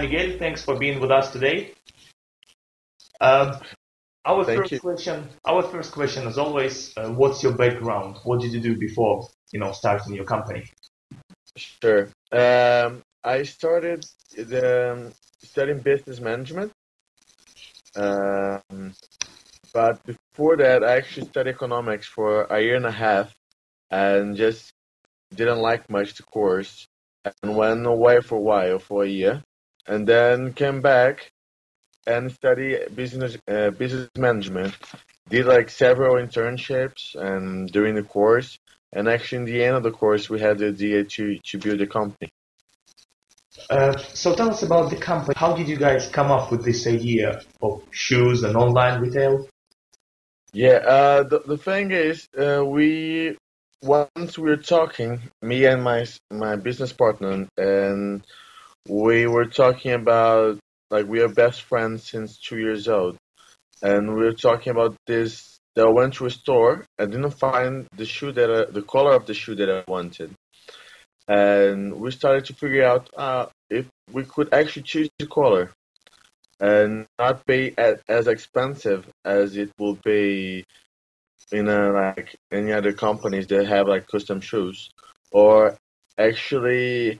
Miguel. Thanks for being with us today. Um, our Thank first you. question, our first question, as always, uh, what's your background? What did you do before, you know, starting your company? Sure. Um, I started the, studying business management. Um, but before that, I actually studied economics for a year and a half and just didn't like much the course and went away for a while, for a year, and then came back and study business uh, business management. Did like several internships and during the course, and actually in the end of the course, we had the idea to to build a company. Uh, so tell us about the company. How did you guys come up with this idea of shoes and online retail? Yeah, uh, the the thing is, uh, we once we were talking, me and my my business partner, and we were talking about like we are best friends since two years old, and we were talking about this. That I went to a store, I didn't find the shoe that I, the color of the shoe that I wanted, and we started to figure out uh, if we could actually choose the color and not pay a- as expensive as it will be in a, like any other companies that have like custom shoes, or actually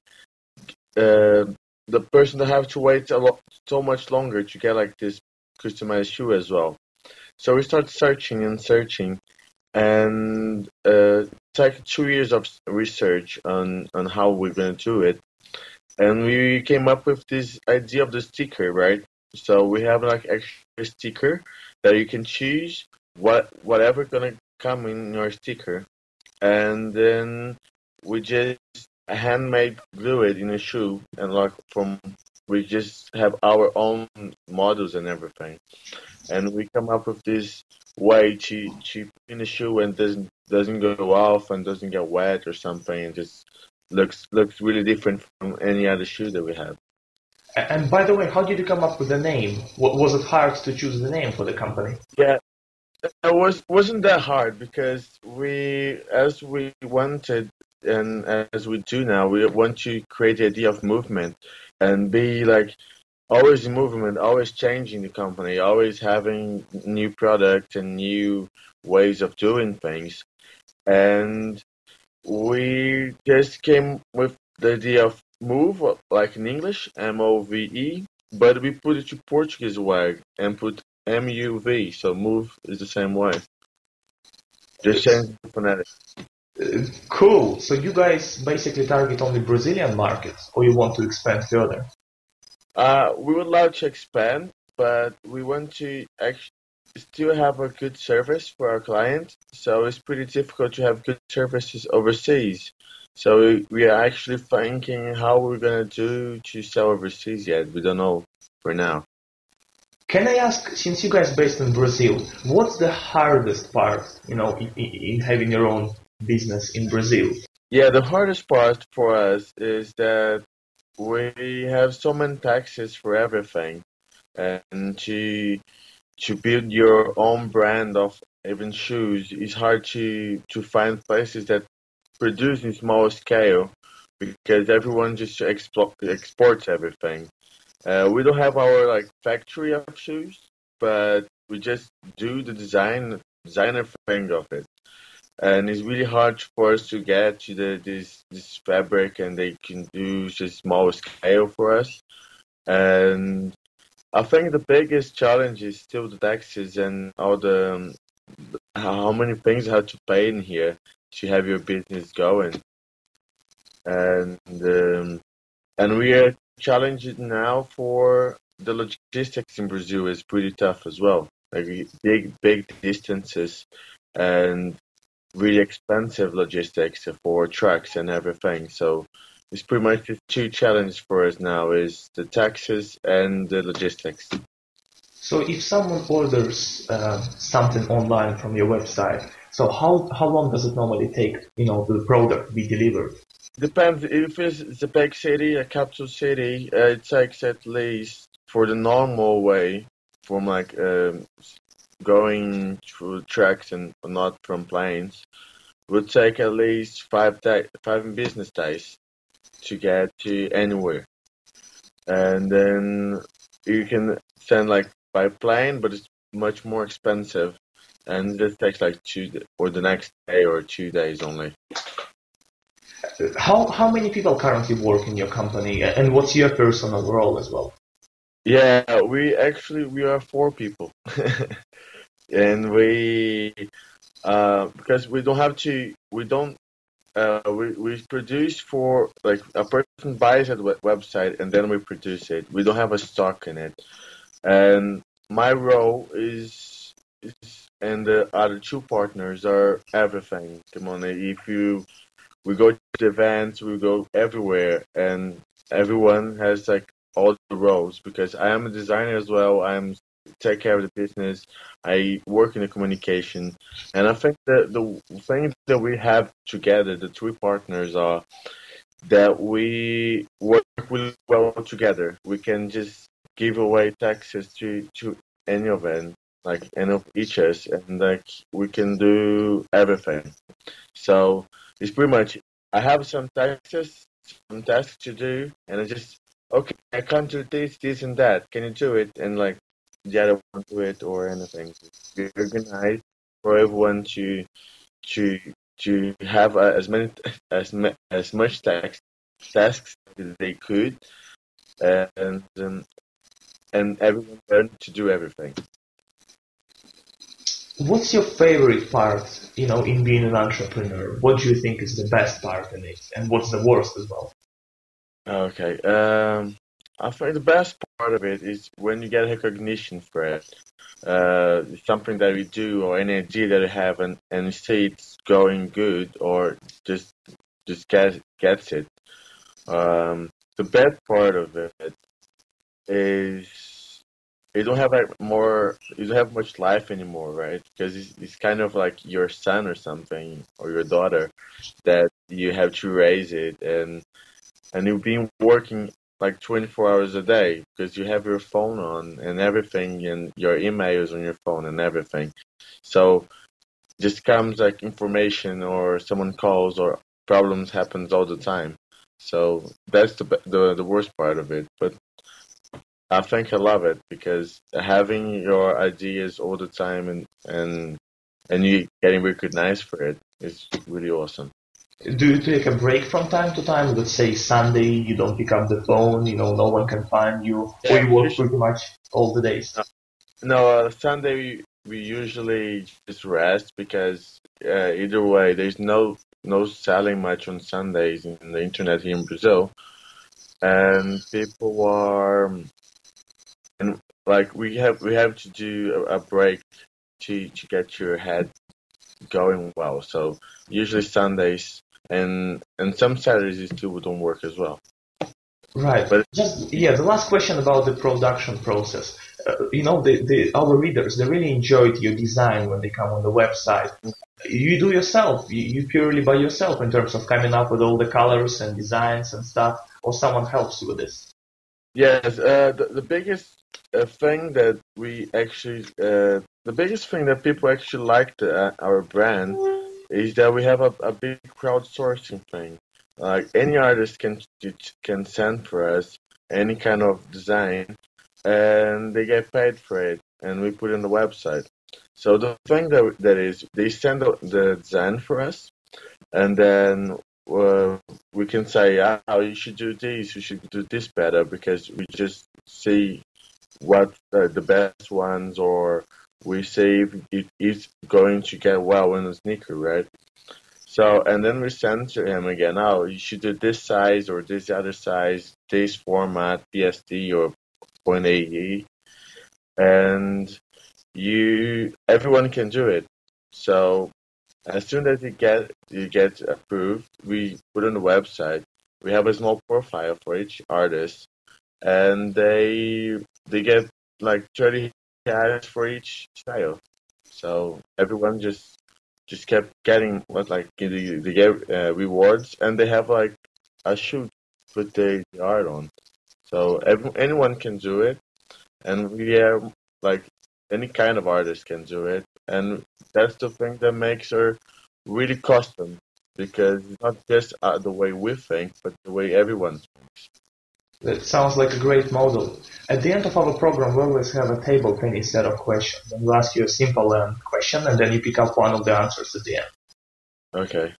uh, the person that have to wait a lot so much longer to get like this customized shoe as well. So we start searching and searching, and uh, two years of research on on how we're gonna do it, and we came up with this idea of the sticker, right? So we have like extra sticker that you can choose what whatever gonna come in your sticker, and then we just handmade glue it in a shoe, and like from we just have our own models and everything, and we come up with this way to to in a shoe and doesn't doesn't go off and doesn't get wet or something, and just looks looks really different from any other shoe that we have. And by the way, how did you come up with the name? Was it hard to choose the name for the company? Yeah, it was wasn't that hard because we, as we wanted and as we do now, we want to create the idea of movement and be like always in movement, always changing the company, always having new products and new ways of doing things. And we just came with the idea of move, like in English, M O V E, but we put it to Portuguese way and put M U V, so move is the same way. Just change the phonetics. Uh, cool. So you guys basically target only Brazilian markets, or you want to expand further? Uh, we would love to expand, but we want to actually still have a good service for our clients. So it's pretty difficult to have good services overseas. So we, we are actually thinking how we're gonna do to sell overseas yet. We don't know for now. Can I ask, since you guys based in Brazil, what's the hardest part, you know, in, in in having your own business in Brazil? Yeah, the hardest part for us is that we have so many taxes for everything, and to to build your own brand of even shoes is hard to to find places that produce in small scale because everyone just export exports everything. Uh, we don't have our like factory of shoes, but we just do the design designer thing of it and it's really hard for us to get to the this this fabric and they can do just small scale for us. And i think the biggest challenge is still the taxes and all the um, how many things you have to pay in here to have your business going. And um, and we are challenged now for the logistics in brazil is pretty tough as well. Like big big distances. And really expensive logistics for trucks and everything. So it's pretty much the two challenges for us now is the taxes and the logistics. So if someone orders uh, something online from your website, so how how long does it normally take, you know, the product be delivered? Depends if it's a big city, a capital city, uh, it takes at least for the normal way from like um, going through tracks and not from planes would take at least five day, five business days to get to anywhere. and then you can send like by plane, but it's much more expensive, and this takes like two or the next day or two days only. How how many people currently work in your company, and what's your personal role as well? Yeah, we actually we are four people, and we uh, because we don't have to we don't uh, we we produce for like a person buys a website and then we produce it. We don't have a stock in it, and my role is, is and the other two partners are everything. Come on, if you we go to the events, we go everywhere, and everyone has like all the roles because I am a designer as well. I'm take care of the business. I work in the communication, and I think that the thing that we have together, the three partners, are that we work really well together. We can just give away taxes to to any of them, like any of each us, and like we can do everything. So it's pretty much I have some taxes, some tasks to do, and I just okay, I can't do this, this, and that. Can you do it? And like the other one do it or anything. Be organized for everyone to to to have uh, as many as as much tasks tasks as they could, and um, and everyone learn to do everything. What's your favorite part, you know, in being an entrepreneur? What do you think is the best part in it, and what's the worst as well? Okay. Um, I think the best part of it is when you get recognition for it. Uh, something that we do or idea that we have and, and see it's going good or just just get, gets it. Um, the best part of it is you don't have like more you don't have much life anymore right because it's, it's kind of like your son or something or your daughter that you have to raise it and and you've been working like 24 hours a day because you have your phone on and everything and your emails on your phone and everything. So just comes like information or someone calls or problems happens all the time. So that's the the, the worst part of it but i think i love it because having your ideas all the time and and and you getting recognized for it is really awesome do you take a break from time to time? Let's say Sunday, you don't pick up the phone, you know, no one can find you, yeah, or you work pretty much all the days? No, uh, Sunday we, we usually just rest because uh, either way, there's no no selling much on Sundays in the internet here in Brazil, and people are and like we have we have to do a, a break to to get your head going well. So usually Sundays and and some Saturdays too don't work as well. Right. But just yeah, the last question about the production process. Uh, you know, the, the our readers they really enjoyed your design when they come on the website. You do yourself. You, you purely by yourself in terms of coming up with all the colors and designs and stuff, or someone helps you with this. Yes, uh, the, the biggest uh, thing that we actually, uh, the biggest thing that people actually liked uh, our brand is that we have a, a big crowdsourcing thing. Like any artist can can send for us any kind of design, and they get paid for it, and we put in the website. So the thing that that is, they send the, the design for us, and then uh, we can say, "Oh, you should do this. You should do this better," because we just see what uh, the best ones or we say it is going to get well in the sneaker, right? So, and then we send to him again, oh, you should do this size or this other size, this format, PSD or point AE. And you, everyone can do it. So as soon as you get, you get approved, we put on the website, we have a small profile for each artist and they, they get like 30 ads for each style. So everyone just just kept getting what like they, they get uh, rewards and they have like a shoot with the art on. So every, anyone can do it, and we have like any kind of artist can do it, and that's the thing that makes her really custom because it's not just uh, the way we think, but the way everyone thinks. That sounds like a great model. At the end of our program, we always have a table tennis set of questions, and we'll ask you a simple um, question, and then you pick up one of the answers at the end. Okay.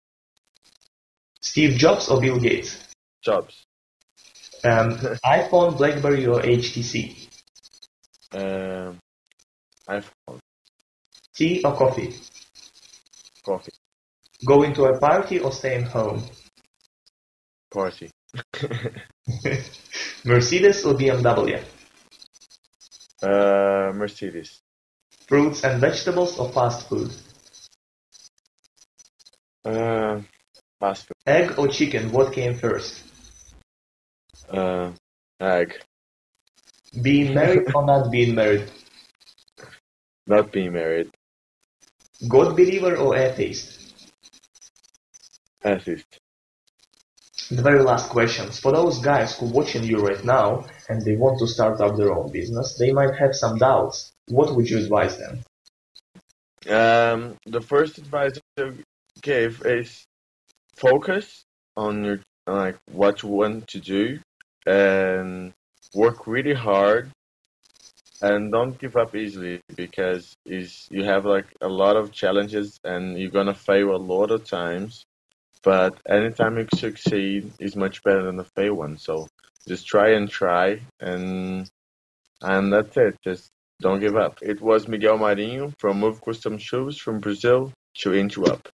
Steve Jobs or Bill Gates? Jobs. Um, iPhone, BlackBerry, or HTC? Um, iPhone. Tea or coffee? Coffee. Going to a party or staying home? Party. Mercedes or BMW? Uh, Mercedes. Fruits and vegetables or fast food? Uh, fast food. Egg or chicken, what came first? Uh, egg. Being married or not being married? Not being married. God believer or atheist? Atheist. The very last questions. For those guys who watching you right now and they want to start up their own business, they might have some doubts. What would you advise them? Um, the first advice I gave is focus on your like what you want to do and work really hard and don't give up easily because is you have like a lot of challenges and you're gonna fail a lot of times but anytime you succeed is much better than a fail one. So just try and try and and that's it. Just don't give up. It was miguel marinho from Muv custom shoes from brazil to In2up